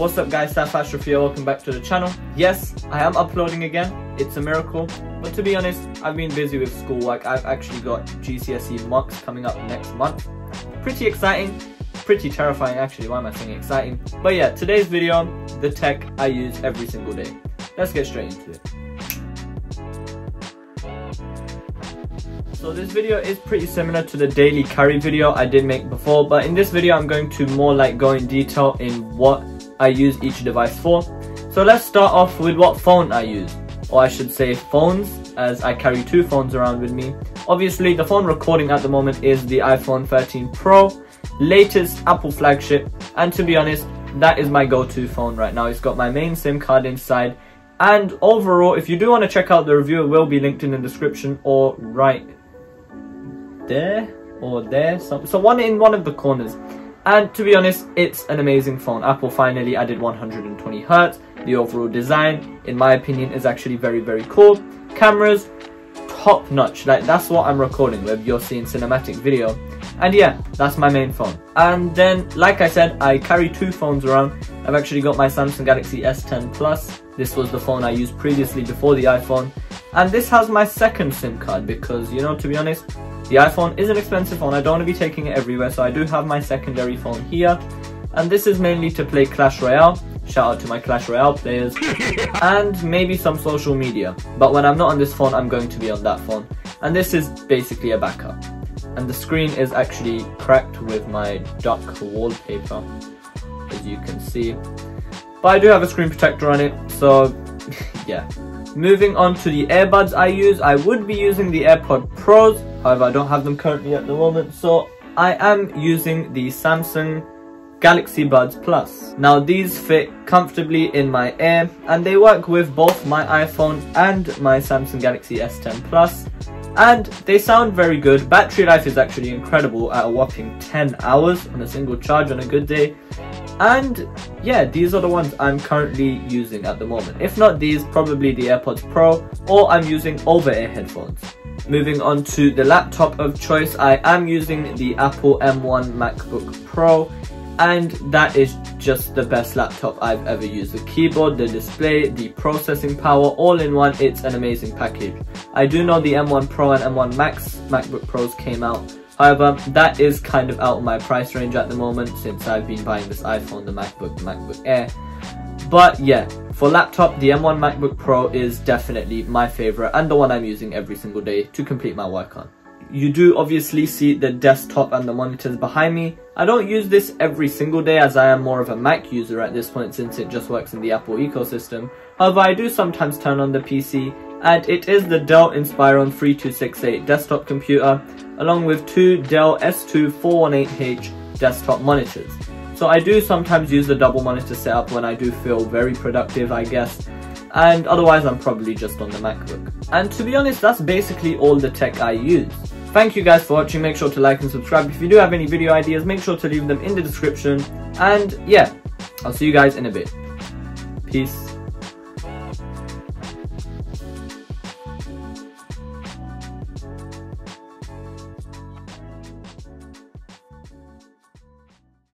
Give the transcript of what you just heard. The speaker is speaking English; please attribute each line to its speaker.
Speaker 1: What's up guys, Saif Ashraf here, welcome back to the channel. Yes, I am uploading again, it's a miracle. But to be honest, I've been busy with school, like I've actually got GCSE mocks coming up next month. Pretty exciting, pretty terrifying actually, why am I saying exciting? But yeah, today's video, the tech I use every single day. Let's get straight into it. So this video is pretty similar to the daily carry video I did make before, but in this video I'm going to more like go in detail in what I use each device for. So let's start off with what phone I use, or I should say phones, as I carry two phones around with me. Obviously, the phone recording at the moment is the iPhone 13 Pro, latest Apple flagship, and to be honest, that is my go-to phone right now. It's got my main SIM card inside, and overall, if you do want to check out the review, it will be linked in the description or right there or there. So, so one in one of the corners. And to be honest, it's an amazing phone. Apple finally added 120 hertz. The overall design, in my opinion, is actually very, very cool. Cameras, top notch. Like, that's what I'm recording with. You're seeing cinematic video. And yeah, that's my main phone. And then, like I said, I carry two phones around. I've actually got my Samsung Galaxy S10 Plus. This was the phone I used previously before the iPhone. And this has my second SIM card because, you know, to be honest, the iPhone is an expensive phone, I don't want to be taking it everywhere, so I do have my secondary phone here. And this is mainly to play Clash Royale, shout out to my Clash Royale players, and maybe some social media. But when I'm not on this phone, I'm going to be on that phone. And this is basically a backup. And the screen is actually cracked with my duck wallpaper, as you can see. But I do have a screen protector on it, so yeah. Moving on to the earbuds I use, I would be using the AirPod Pros, however I don't have them currently at the moment, so I am using the Samsung Galaxy Buds Plus. Now these fit comfortably in my ear and they work with both my iPhone and my Samsung Galaxy S10 Plus and they sound very good. Battery life is actually incredible at a whopping 10 hours on a single charge on a good day and yeah, these are the ones I'm currently using at the moment. If not these, probably the AirPods Pro, or I'm using over-ear headphones. Moving on to the laptop of choice, I am using the Apple M1 MacBook Pro, and that is just the best laptop I've ever used. The keyboard, the display, the processing power, all in one, it's an amazing package. I do know the M1 Pro and M1 Max MacBook Pros came out However, that is kind of out of my price range at the moment since I've been buying this iPhone, the MacBook, the MacBook Air. But yeah, for laptop, the M1 MacBook Pro is definitely my favorite and the one I'm using every single day to complete my work on. You do obviously see the desktop and the monitors behind me. I don't use this every single day as I am more of a Mac user at this point since it just works in the Apple ecosystem. However, I do sometimes turn on the PC and it is the Dell Inspiron 3268 desktop computer along with two Dell S2418H desktop monitors. So I do sometimes use the double monitor setup when I do feel very productive I guess and otherwise I'm probably just on the MacBook. And to be honest that's basically all the tech I use. Thank you guys for watching, make sure to like and subscribe. If you do have any video ideas make sure to leave them in the description and yeah, I'll see you guys in a bit. Peace.